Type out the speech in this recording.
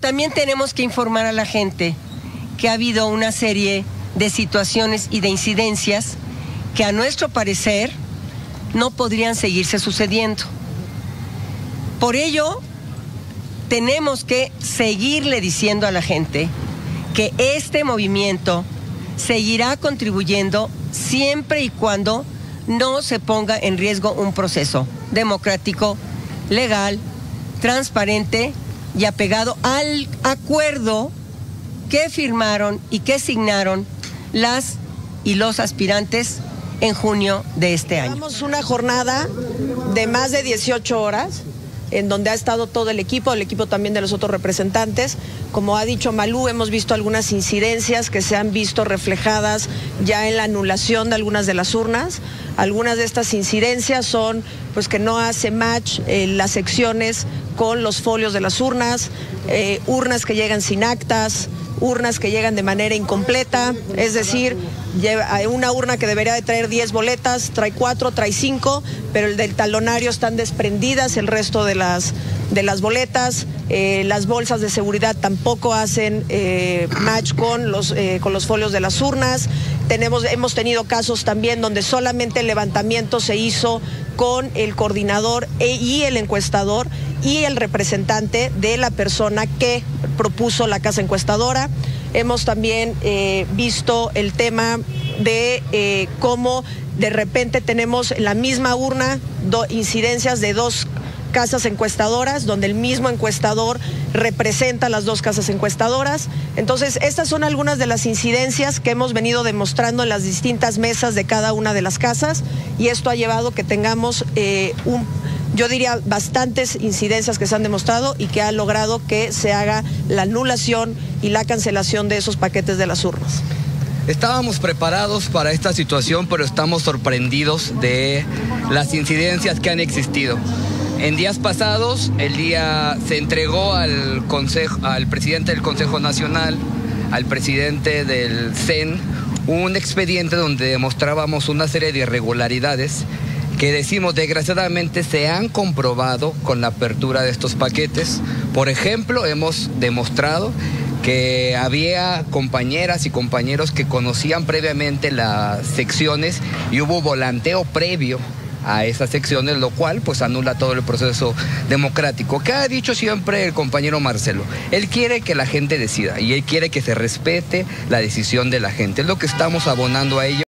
También tenemos que informar a la gente que ha habido una serie de situaciones y de incidencias que a nuestro parecer no podrían seguirse sucediendo. Por ello, tenemos que seguirle diciendo a la gente que este movimiento seguirá contribuyendo siempre y cuando no se ponga en riesgo un proceso democrático, legal, transparente y apegado al acuerdo que firmaron y que signaron las y los aspirantes en junio de este año. Una jornada de más de 18 horas en donde ha estado todo el equipo, el equipo también de los otros representantes. Como ha dicho Malú, hemos visto algunas incidencias que se han visto reflejadas ya en la anulación de algunas de las urnas. Algunas de estas incidencias son pues que no hace match eh, las secciones con los folios de las urnas, eh, urnas que llegan sin actas, urnas que llegan de manera incompleta, es decir, hay una urna que debería de traer 10 boletas, trae 4, trae 5, pero el del talonario están desprendidas el resto de las, de las boletas, eh, las bolsas de seguridad tampoco hacen eh, match con los, eh, con los folios de las urnas, Tenemos, hemos tenido casos también donde solamente el levantamiento se hizo con el coordinador e, y el encuestador y el representante de la persona que propuso la casa encuestadora. Hemos también eh, visto el tema de eh, cómo de repente tenemos en la misma urna incidencias de dos casas encuestadoras, donde el mismo encuestador representa las dos casas encuestadoras. Entonces, estas son algunas de las incidencias que hemos venido demostrando en las distintas mesas de cada una de las casas y esto ha llevado que tengamos eh, un yo diría bastantes incidencias que se han demostrado y que ha logrado que se haga la anulación y la cancelación de esos paquetes de las urnas. Estábamos preparados para esta situación, pero estamos sorprendidos de las incidencias que han existido. En días pasados, el día se entregó al, consejo, al presidente del Consejo Nacional, al presidente del CEN, un expediente donde demostrábamos una serie de irregularidades que decimos desgraciadamente se han comprobado con la apertura de estos paquetes. Por ejemplo, hemos demostrado que había compañeras y compañeros que conocían previamente las secciones y hubo volanteo previo a esas secciones, lo cual pues anula todo el proceso democrático. ¿Qué ha dicho siempre el compañero Marcelo? Él quiere que la gente decida y él quiere que se respete la decisión de la gente. Es lo que estamos abonando a ello.